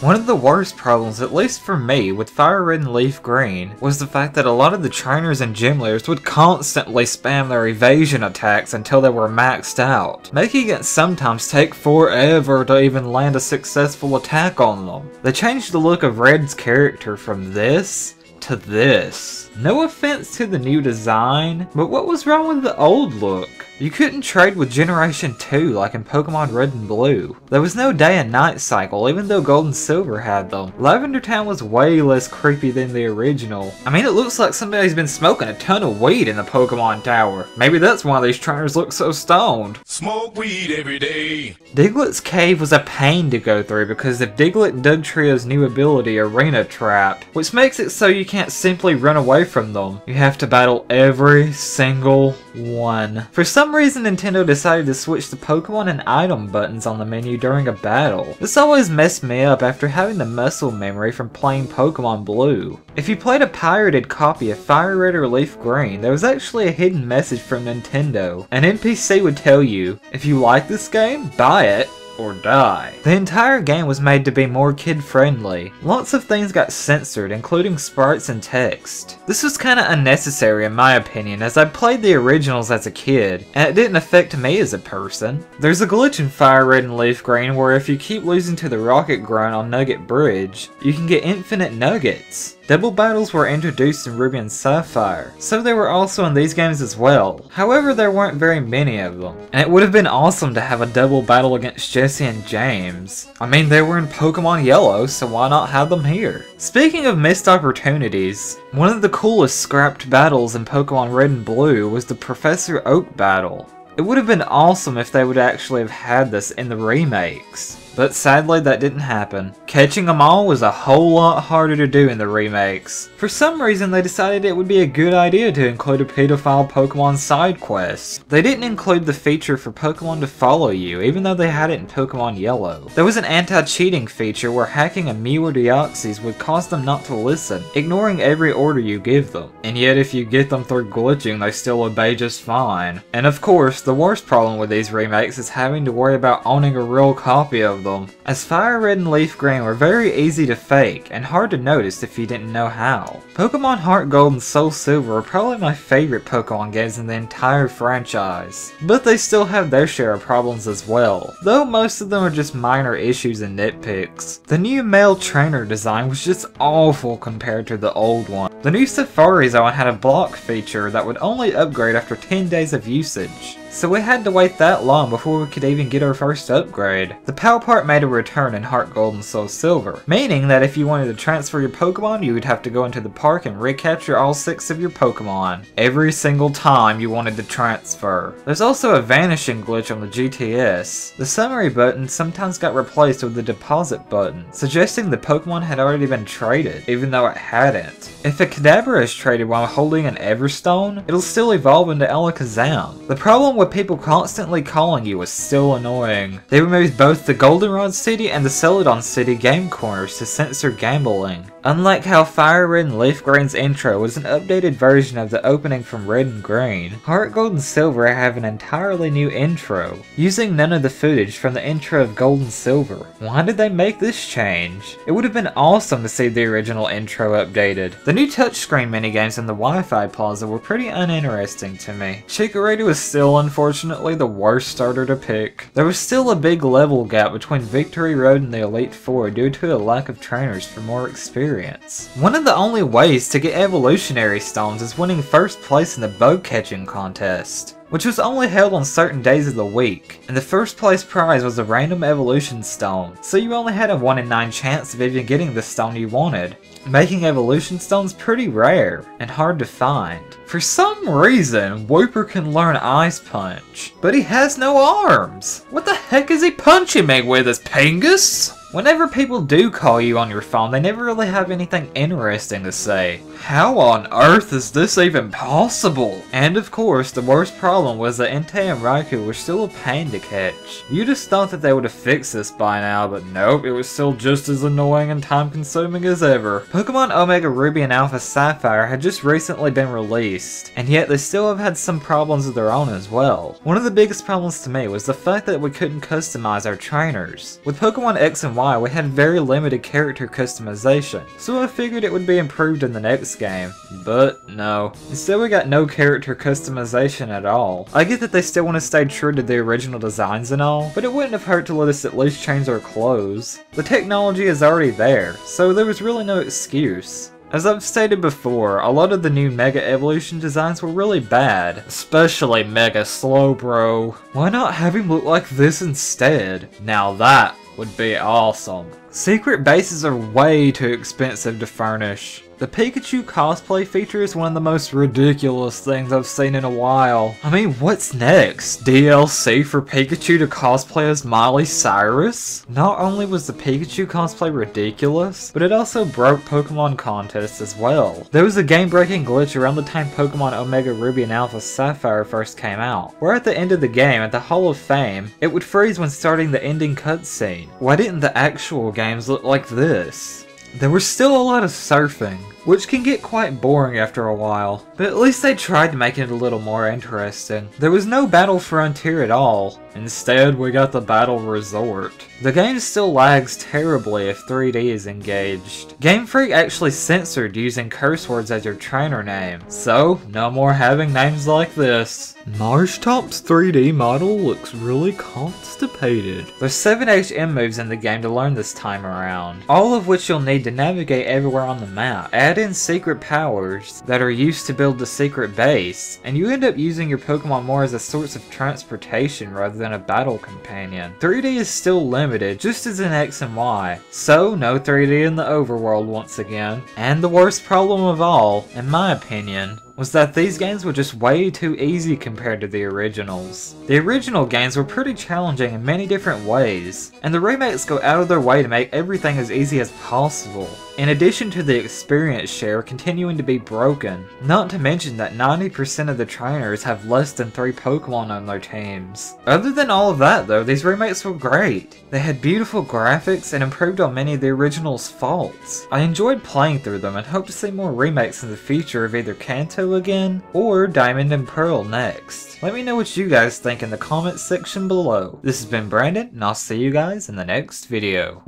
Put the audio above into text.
One of the worst problems, at least for me, with Fire Red and Leaf Green was the fact that a lot of the trainers and gym leaders would constantly spam their evasion attacks until they were maxed out, making it sometimes take forever to even land a successful attack on them. They changed the look of Red's character from this to this. No offense to the new design, but what was wrong with the old look? You couldn't trade with Generation 2 like in Pokemon Red and Blue. There was no day and night cycle even though Gold and Silver had them. Lavender Town was way less creepy than the original. I mean it looks like somebody's been smoking a ton of weed in the Pokemon Tower. Maybe that's why these trainers look so stoned. Smoke weed every day. Diglett's cave was a pain to go through because of Diglett and Dugtrio's new ability Arena Trap, which makes it so you can't simply run away from them. You have to battle every single one. For some reason Nintendo decided to switch the Pokemon and item buttons on the menu during a battle. This always messed me up after having the muscle memory from playing Pokemon Blue. If you played a pirated copy of Fire Red or Leaf Green, there was actually a hidden message from Nintendo. An NPC would tell you, if you like this game, buy it, or die. The entire game was made to be more kid-friendly. Lots of things got censored, including sprites and text. This was kinda unnecessary in my opinion, as I played the originals as a kid, and it didn't affect me as a person. There's a glitch in Fire Red and Leaf Green where if you keep losing to the Rocket Grunt on Nugget Bridge, you can get infinite nuggets. Double battles were introduced in Ruby and Sapphire, so they were also in these games as well. However, there weren't very many of them, and it would have been awesome to have a double battle against Jessie and James. I mean, they were in Pokemon Yellow, so why not have them here? Speaking of missed opportunities, one of the coolest scrapped battles in Pokemon Red and Blue was the Professor Oak battle. It would have been awesome if they would actually have had this in the remakes. But sadly that didn't happen. Catching them all was a whole lot harder to do in the remakes. For some reason they decided it would be a good idea to include a pedophile Pokemon side quest. They didn't include the feature for Pokemon to follow you, even though they had it in Pokemon Yellow. There was an anti-cheating feature where hacking a Mew or Deoxys would cause them not to listen, ignoring every order you give them. And yet if you get them through glitching, they still obey just fine. And of course, the worst problem with these remakes is having to worry about owning a real copy of them as Fire Red and Leaf Green were very easy to fake and hard to notice if you didn't know how. Pokemon Heart Gold and Soul Silver are probably my favorite Pokemon games in the entire franchise, but they still have their share of problems as well, though most of them are just minor issues and nitpicks. The new male trainer design was just awful compared to the old one. The new Safari Zone had a block feature that would only upgrade after 10 days of usage. So we had to wait that long before we could even get our first upgrade. The Pal Park made a return in Heart Gold and Soul Silver, meaning that if you wanted to transfer your Pokemon, you would have to go into the park and recapture all six of your Pokemon, every single time you wanted to transfer. There's also a vanishing glitch on the GTS. The summary button sometimes got replaced with the deposit button, suggesting the Pokemon had already been traded, even though it hadn't. If a Kadabra is traded while holding an Everstone, it'll still evolve into Alakazam. The problem with people constantly calling you is still annoying. They removed both the Goldenrod City and the Celadon City game corners to censor gambling. Unlike how Fire Red and Leaf Green's intro was an updated version of the opening from Red and Green, Heart Gold and Silver have an entirely new intro, using none of the footage from the intro of Gold and Silver. Why did they make this change? It would have been awesome to see the original intro updated. The new touchscreen minigames in the Wi-Fi Plaza were pretty uninteresting to me. Chikorita was still unfortunately the worst starter to pick. There was still a big level gap between Victory Road and the Elite Four due to a lack of trainers for more experience experience. One of the only ways to get evolutionary stones is winning first place in the bug catching contest which was only held on certain days of the week, and the first place prize was a random evolution stone, so you only had a 1 in 9 chance of even getting the stone you wanted, making evolution stones pretty rare and hard to find. For some reason, Wooper can learn Ice Punch, but he has no arms! What the heck is he punching me with, his Pingus? Whenever people do call you on your phone, they never really have anything interesting to say. How on earth is this even possible? And of course, the worst problem was that Entei and Raikou were still a pain to catch. You just thought that they would have fixed this by now, but nope, it was still just as annoying and time consuming as ever. Pokemon Omega Ruby and Alpha Sapphire had just recently been released, and yet they still have had some problems of their own as well. One of the biggest problems to me was the fact that we couldn't customize our trainers. With Pokemon X and Y we had very limited character customization, so I figured it would be improved in the next game. But no. Instead we got no character customization at all. I get that they still want to stay true to the original designs and all, but it wouldn't have hurt to let us at least change our clothes. The technology is already there, so there was really no excuse. As I've stated before, a lot of the new Mega Evolution designs were really bad, especially Mega Slowbro. Why not have him look like this instead? Now that would be awesome. Secret bases are way too expensive to furnish. The Pikachu cosplay feature is one of the most ridiculous things I've seen in a while. I mean, what's next? DLC for Pikachu to cosplay as Miley Cyrus? Not only was the Pikachu cosplay ridiculous, but it also broke Pokemon contests as well. There was a game-breaking glitch around the time Pokemon Omega Ruby and Alpha Sapphire first came out, where at the end of the game, at the Hall of Fame, it would freeze when starting the ending cutscene. Why didn't the actual games look like this? There was still a lot of surfing, which can get quite boring after a while, but at least they tried to make it a little more interesting. There was no Battle Frontier at all, instead we got the Battle Resort. The game still lags terribly if 3D is engaged. Game Freak actually censored using curse words as your trainer name, so no more having names like this. Marshtomp's 3D model looks really constipated. There's 7 HM moves in the game to learn this time around, all of which you'll need to navigate everywhere on the map. Add in secret powers that are used to build the secret base, and you end up using your Pokemon more as a source of transportation rather than a battle companion. 3D is still limited, just as in X and Y, so no 3D in the overworld once again. And the worst problem of all, in my opinion, was that these games were just way too easy compared to the originals. The original games were pretty challenging in many different ways, and the remakes go out of their way to make everything as easy as possible. In addition to the experience share continuing to be broken, not to mention that 90% of the trainers have less than 3 Pokemon on their teams. Other than all of that though, these remakes were great. They had beautiful graphics and improved on many of the original's faults. I enjoyed playing through them and hope to see more remakes in the future of either Kanto again, or Diamond and Pearl next. Let me know what you guys think in the comments section below. This has been Brandon, and I'll see you guys in the next video.